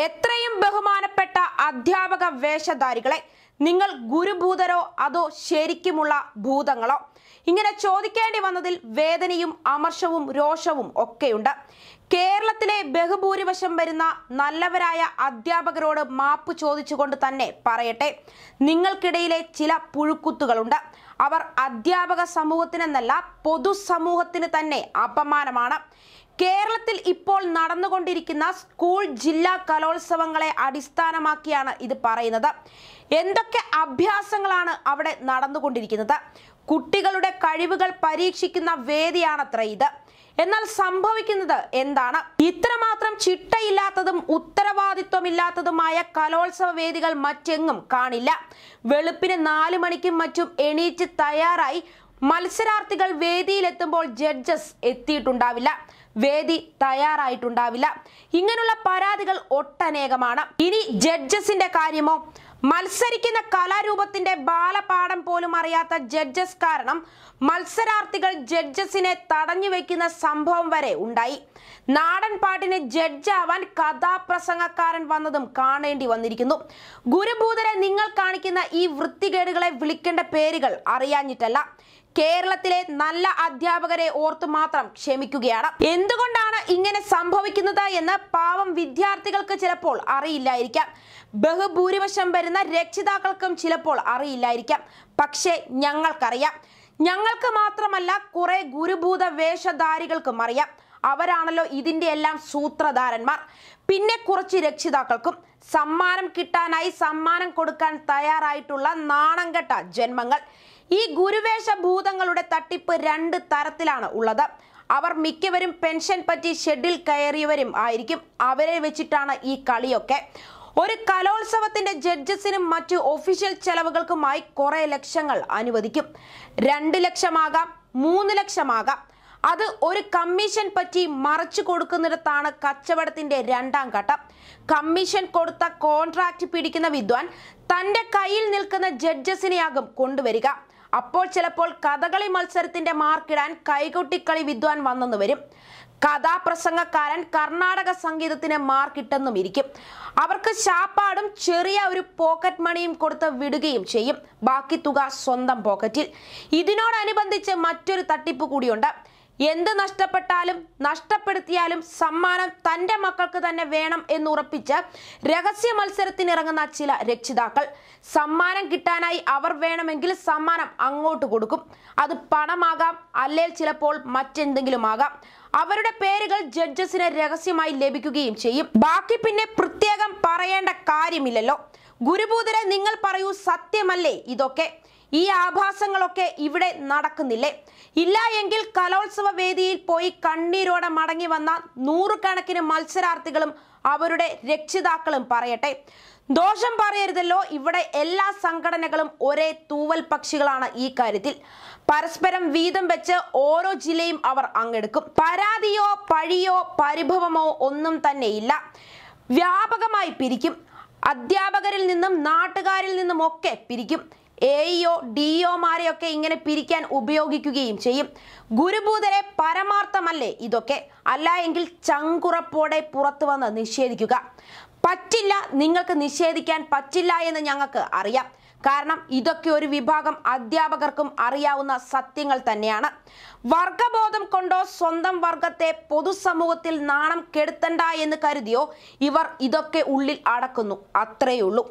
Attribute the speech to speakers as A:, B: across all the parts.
A: എത്രയും ബഹുമാനപ്പെട്ട അധ്യാപക വേഷധാരികളെ നിങ്ങൾ ഗുരുഭൂതരോ അതോ ശരിക്കുമുള്ള ഭൂതങ്ങളോ? ഇങ്ങനെ ചോദിക്കേണ്ടി വന്നതിൽ വേദനയും അമർഷവും രോഷവും ഒക്കെയുണ്ട്. കേരളത്തിലെ ബഹുഭൂരിവശം വരുന്ന നല്ലവരായ അധ്യാപകരോട് മാപ്പ് ചോദിച്ചുകൊണ്ട് തന്നെ പറയട്ടെ. നിങ്ങൾക്കിടയിലെ ചില പുഴുക്കുത്തുകളുണ്ട്. അവർ അധ്യാപക സമൂഹത്തിനെന്നല്ല പൊതുസമൂഹത്തിന് തന്നെ അപമാനമാണ്. കേരളത്തിൽ ഇപ്പോൾ നടന്നുകൊണ്ടിരിക്കുന്ന സ്കൂൾ ജില്ലാ കലോത്സവങ്ങളെ അടിസ്ഥാനമാക്കിയാണ് ഇത് പറയുന്നത്. എന്തൊക്കെ അഭ്യാസങ്ങളാണ് അവിടെ നടന്നുകൊണ്ടിരിക്കുന്നത്? കുട്ടികളുടെ കഴിവുകൾ പരീക്ഷിക്കുന്ന വേദിയാണത്ര ഇത്. എന്നാൽ സംഭവിക്കുന്നത് എന്താണ്? ഇത്രമാത്രം ചിട്ടയില്ലാത്തതും ഉത്തരവാദിത്വമില്ലാത്തതുമായ കലോത്സവ വേദികൾ മറ്റെങ്ങും കാണില്ല. വെളുപ്പിന് നാലു മണിക്കും മറ്റും എണീറ്റ് തയ്യാറായി മത്സരാർത്ഥികൾ വേദിയിലെത്തുമ്പോൾ ജഡ്ജസ് എത്തിയിട്ടുണ്ടാവില്ല. വേദി തയ്യാറായിട്ടുണ്ടാവില്ല. ഇങ്ങനെയുള്ള പരാതികൾ ഒട്ടനേകമാണ്. ഇനി ജഡ്ജസിന്റെ കാര്യമോ? മത്സരിക്കുന്ന കലാരൂപത്തിന്റെ ബാലപാഠം പോലും അറിയാത്ത ജഡ്ജസ് കാരണം മത്സരാർത്ഥികൾ ജഡ്ജസിനെ തടഞ്ഞു വെക്കുന്ന സംഭവം വരെ ഉണ്ടായി. നാടൻ പാട്ടിന് ജഡ്ജാവാൻ കഥാപ്രസംഗക്കാരൻ വന്നതും കാണേണ്ടി വന്നിരിക്കുന്നു. ഗുരുഭൂതരെ നിങ്ങൾ കാണിക്കുന്ന ഈ വൃത്തികേടുകളെ വിളിക്കേണ്ട പേരുകൾ അറിയാഞ്ഞിട്ടല്ല. കേരളത്തിലെ നല്ല അധ്യാപകരെ ഓർത്തു മാത്രം ക്ഷമിക്കുകയാണ്. എന്തുകൊണ്ടാണ് ഇങ്ങനെ സംഭവിക്കുന്നത് എന്ന് പാവം വിദ്യാർത്ഥികൾക്ക് ചിലപ്പോൾ അറിയില്ലായിരിക്കാം. ബഹുഭൂരിപക്ഷം വരുന്ന രക്ഷിതാക്കൾക്കും ചിലപ്പോൾ അറിയില്ലായിരിക്കാം. പക്ഷേ ഞങ്ങൾക്കറിയാം. ഞങ്ങൾക്ക് മാത്രമല്ല കുറെ ഗുരുഭൂത വേഷധാരികൾക്കും അറിയാം. അവരാണല്ലോ ഇതിന്റെ എല്ലാം സൂത്രധാരന്മാർ. പിന്നെ കുറച്ച് രക്ഷിതാക്കൾക്കും സമ്മാനം കിട്ടാനായി സമ്മാനം കൊടുക്കാൻ തയ്യാറായിട്ടുള്ള നാണംകെട്ട ജന്മങ്ങൾ. ഈ ഗുരുവേഷ ഭൂതങ്ങളുടെ തട്ടിപ്പ് രണ്ട് തരത്തിലാണ് ഉള്ളത്. അവർ മിക്കവരും പെൻഷൻ പറ്റി ഷെഡിൽ കയറിയവരും ആയിരിക്കും. അവരെ വെച്ചിട്ടാണ് ഈ കളിയൊക്കെ. ഒരു കലോത്സവത്തിന്റെ ജഡ്ജസിനും മറ്റു ഒഫീഷ്യൽ ചെലവുകൾക്കുമായി കുറെ ലക്ഷങ്ങൾ അനുവദിക്കും. രണ്ട് ലക്ഷമാകാം മൂന്ന് ലക്ഷമാകാം. അത് ഒരു കമ്മീഷൻ പറ്റി മറച്ചു കൊടുക്കുന്നിടത്താണ് കച്ചവടത്തിന്റെ രണ്ടാം ഘട്ടം. കമ്മീഷൻ കൊടുത്ത കോൺട്രാക്ട് പിടിക്കുന്ന വിദ്വാൻ തന്റെ കയ്യിൽ നിൽക്കുന്ന ജഡ്ജസിനെയാകും കൊണ്ടുവരിക. അപ്പോൾ ചിലപ്പോൾ കഥകളി മത്സരത്തിന്റെ മാർക്കിടാൻ കൈകൊട്ടിക്കളി വിദ്വാൻ വന്നെന്ന് വരും. കഥാപ്രസംഗക്കാരൻ കർണാടക സംഗീതത്തിന് മാർക്കിട്ടെന്നും ഇരിക്കും. അവർക്ക് ശാപ്പാടും ചെറിയ ഒരു പോക്കറ്റ് മണിയും കൊടുത്ത് വിടുകയും ചെയ്യും. ബാക്കി തുക സ്വന്തം പോക്കറ്റിൽ. ഇതിനോടനുബന്ധിച്ച് മറ്റൊരു തട്ടിപ്പ് കൂടിയുണ്ട്. എന്ത് നഷ്ടപ്പെട്ടാലും നഷ്ടപ്പെടുത്തിയാലും സമ്മാനം തന്റെ മക്കൾക്ക് തന്നെ വേണം എന്നുറപ്പിച്ച് രഹസ്യ മത്സരത്തിനിറങ്ങുന്ന ചില രക്ഷിതാക്കൾ. സമ്മാനം കിട്ടാനായി അവർ വേണമെങ്കിൽ സമ്മാനം അങ്ങോട്ട് കൊടുക്കും. അത് പണമാകാം അല്ലെങ്കിൽ ചിലപ്പോൾ മറ്റെന്തെങ്കിലും ആകാം അവരുടെ പേരുകൾ ജഡ്ജസിന് രഹസ്യമായി ലഭിക്കുകയും ചെയ്യും. ബാക്കി പിന്നെ പ്രത്യേകം പറയേണ്ട കാര്യമില്ലല്ലോ. ഗുരുഭൂതരെ നിങ്ങൾ പറയൂ സത്യമല്ലേ? ഇതൊക്കെ ഈ ആഭാസങ്ങളൊക്കെ ഇവിടെ നടക്കുന്നില്ലേ? ഇല്ല എങ്കിൽ കലോത്സവ വേദിയിൽ പോയി കണ്ണീരോടെ മടങ്ങി വന്ന നൂറുകണക്കിന് മത്സരാർത്ഥികളും അവരുടെ രക്ഷിതാക്കളും പറയട്ടെ. ദോഷം പറയരുതല്ലോ. ഇവിടെ എല്ലാ സംഘടനകളും ഒരേ തൂവൽ പക്ഷികളാണ് ഈ കാര്യത്തിൽ. പരസ്പരം വീതം വെച്ച് ഓരോ ജില്ലയും അവർ അങ്ങെടുക്കും. പരാതിയോ പഴിയോ പരിഭവമോ ഒന്നും തന്നെയില്ല. വ്യാപകമായി പിരിക്കും. അധ്യാപകരിൽ നിന്നും നാട്ടുകാരിൽ നിന്നും ഒക്കെ പിരിക്കും. എഇഒ ഡിഒമാരെയൊക്കെ ഇങ്ങനെ പിരിക്കാൻ ഉപയോഗിക്കുകയും ചെയ്യും. ഗുരുഭൂതരെ പരമാർത്ഥമല്ലേ ഇതൊക്കെ? അല്ല എങ്കിൽ ചങ്കുറപ്പോടെ പുറത്തു വന്ന് നിഷേധിക്കുക. പറ്റില്ല നിങ്ങൾക്ക് നിഷേധിക്കാൻ പറ്റില്ല എന്ന് ഞങ്ങൾക്ക് അറിയാം. കാരണം ഇതൊക്കെ ഒരു വിഭാഗം അധ്യാപകർക്കും അറിയാവുന്ന സത്യങ്ങൾ തന്നെയാണ്. വർഗബോധം കൊണ്ടോ സ്വന്തം വർഗത്തെ പൊതുസമൂഹത്തിൽ നാണം കെടുത്തണ്ട എന്ന് കരുതിയോ ഇവർ ഇതൊക്കെ ഉള്ളിൽ അടക്കുന്നു. അത്രയേ ഉള്ളൂ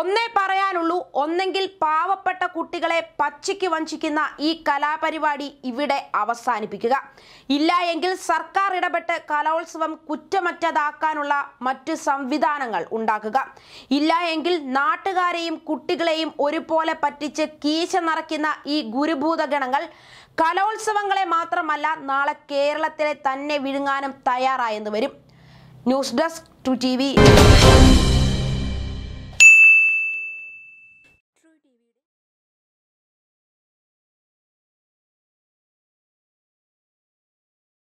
A: ഒന്നേ പറയാനുള്ളൂ ഒന്നെങ്കിൽ പാവപ്പെട്ട കുട്ടികളെ പച്ചയ്ക്ക് വഞ്ചിക്കുന്ന ഈ കലാപരിപാടി ഇവിടെ അവസാനിപ്പിക്കുക. ഇല്ല എങ്കിൽ സർക്കാർ ഇടപെട്ട് കലോത്സവം കുറ്റമറ്റതാക്കാനുള്ള മറ്റ് സംവിധാനങ്ങൾ ഉണ്ടാക്കുക. ഇല്ല എങ്കിൽ നാട്ടുകാരെയും കുട്ടികളെയും ഒരുപോലെ പറ്റിച്ച് കീശ നിറയ്ക്കുന്ന ഈ ഗുരുഭൂത ഗണങ്ങൾ കലോത്സവങ്ങളെ മാത്രമല്ല നാളെ കേരളത്തിലെ തന്നെ വിഴുങ്ങാനും തയ്യാറായെന്ന് വരും. News desk to T